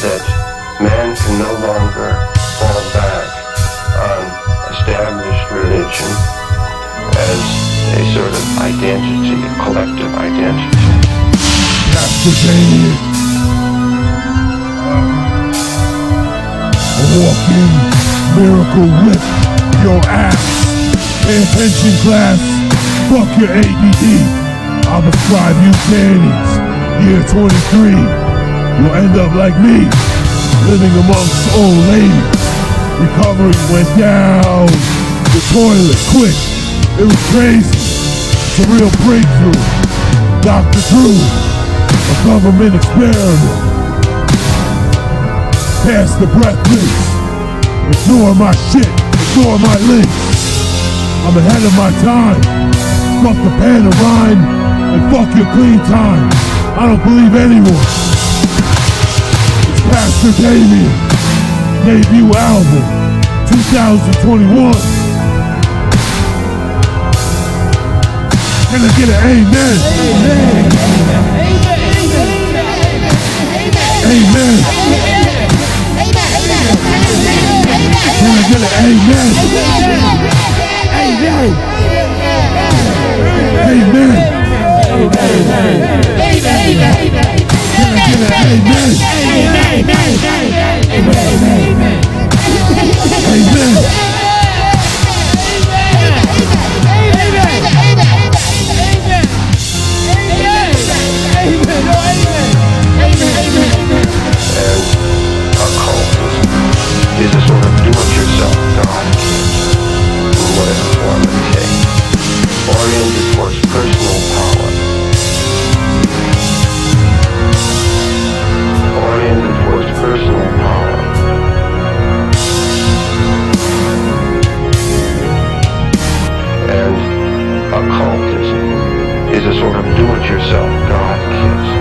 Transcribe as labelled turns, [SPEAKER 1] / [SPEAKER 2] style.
[SPEAKER 1] that man can no longer fall back on established religion as a sort of identity, a collective identity.
[SPEAKER 2] Castlevania. A uh, walking miracle whip your ass. Pay attention, class. Fuck your ADD. I'll prescribe you panties. Year 23. You'll end up like me, living amongst old ladies. Recovery went down the toilet quick. It was crazy. It's a real breakthrough. Dr. Drew, a government experiment. Pass the breath please. Ignore my shit, ignore my links. I'm ahead of my time. Fuck the panorama and fuck your clean time. I don't believe anyone. Pastor Damien, debut album, 2021. Can I get an amen? Amen.
[SPEAKER 1] Is a sort of do-it-yourself God in whatever form it takes, oriented towards personal power. Oriented towards personal power. And occultism is a sort of do-it-yourself God kiss.